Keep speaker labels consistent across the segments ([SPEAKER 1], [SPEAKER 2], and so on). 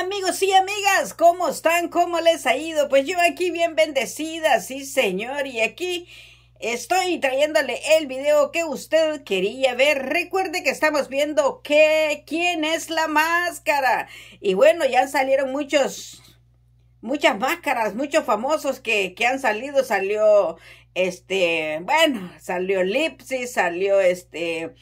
[SPEAKER 1] Amigos y amigas, ¿cómo están? ¿Cómo les ha ido? Pues yo aquí bien bendecida, sí señor, y aquí estoy trayéndole el video que usted quería ver. Recuerde que estamos viendo que quién es la máscara. Y bueno, ya salieron muchos, muchas máscaras, muchos famosos que, que han salido. Salió, este, bueno, salió Lipsy, salió este...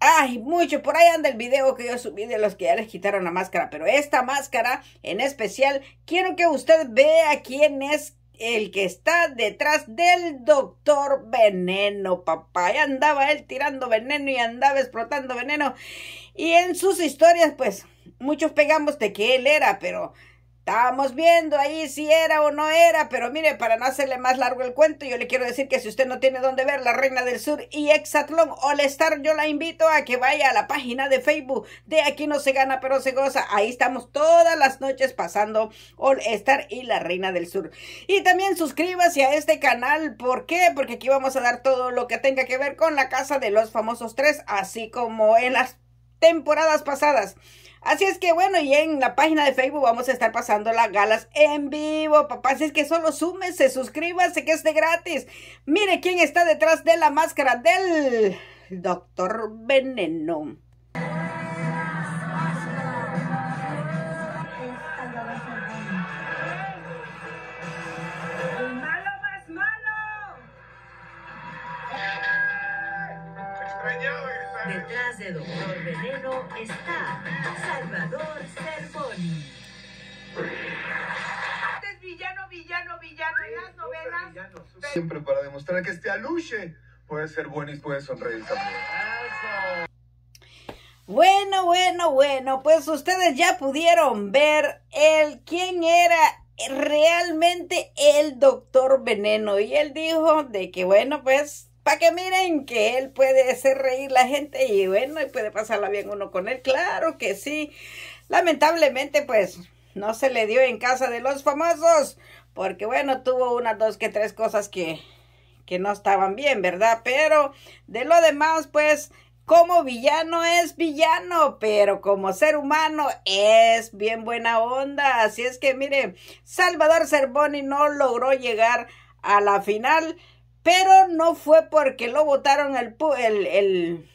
[SPEAKER 1] Ay, mucho. Por ahí anda el video que yo subí de los que ya les quitaron la máscara. Pero esta máscara en especial, quiero que usted vea quién es el que está detrás del doctor veneno, papá. Y andaba él tirando veneno y andaba explotando veneno. Y en sus historias, pues, muchos pegamos de que él era, pero Estábamos viendo ahí si era o no era, pero mire, para no hacerle más largo el cuento, yo le quiero decir que si usted no tiene dónde ver La Reina del Sur y Exatlón All Star, yo la invito a que vaya a la página de Facebook de Aquí no se gana, pero se goza. Ahí estamos todas las noches pasando All Star y La Reina del Sur. Y también suscríbase a este canal. ¿Por qué? Porque aquí vamos a dar todo lo que tenga que ver con la Casa de los Famosos tres, así como en las temporadas pasadas. Así es que bueno, y en la página de Facebook vamos a estar pasando las galas en vivo, papá. Así es que solo súmese, suscríbase, que es de gratis. Mire quién está detrás de la máscara del Doctor Veneno.
[SPEAKER 2] Detrás de Doctor Veneno está Salvador Cervoni.
[SPEAKER 3] Es villano, villano, villano en las novelas.
[SPEAKER 4] Siempre para demostrar que este aluche puede ser bueno y puede sonreír también.
[SPEAKER 1] Bueno, bueno, bueno, pues ustedes ya pudieron ver el quién era realmente el doctor Veneno y él dijo de que bueno, pues para que miren que él puede hacer reír la gente y bueno, y puede pasarla bien uno con él. Claro que sí. Lamentablemente, pues, no se le dio en casa de los famosos. Porque bueno, tuvo unas dos que tres cosas que, que no estaban bien, ¿verdad? Pero de lo demás, pues, como villano es villano, pero como ser humano es bien buena onda. Así es que, mire, Salvador Cervoni no logró llegar a la final pero no fue porque lo votaron el, el,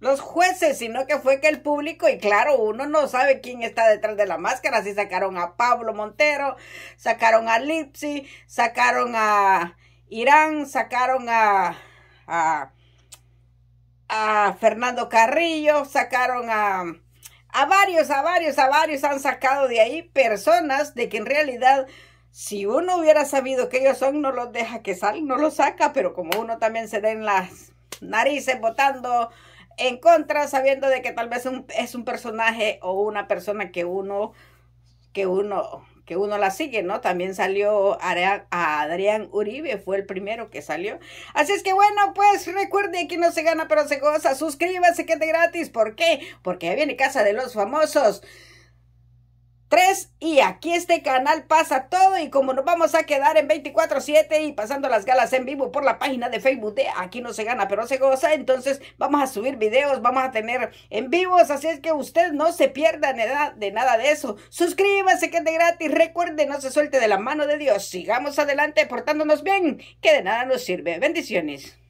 [SPEAKER 1] los jueces, sino que fue que el público, y claro, uno no sabe quién está detrás de la máscara, así sacaron a Pablo Montero, sacaron a Lipsy, sacaron a Irán, sacaron a, a, a Fernando Carrillo, sacaron a, a varios, a varios, a varios han sacado de ahí personas de que en realidad si uno hubiera sabido que ellos son, no los deja que salgan, no los saca, pero como uno también se den las narices votando en contra, sabiendo de que tal vez es un personaje o una persona que uno, que uno, que uno la sigue, ¿no? También salió a Adrián Uribe, fue el primero que salió. Así es que bueno, pues recuerde que no se gana, pero se goza. Suscríbase que es gratis. ¿Por qué? Porque viene Casa de los Famosos. 3 y aquí este canal pasa todo y como nos vamos a quedar en 24/7 y pasando las galas en vivo por la página de Facebook de Aquí no se gana pero se goza, entonces vamos a subir videos, vamos a tener en vivos, así es que usted no se pierda de nada de eso. Suscríbase que es de gratis, recuerde no se suelte de la mano de Dios, sigamos adelante portándonos bien, que de nada nos sirve. Bendiciones.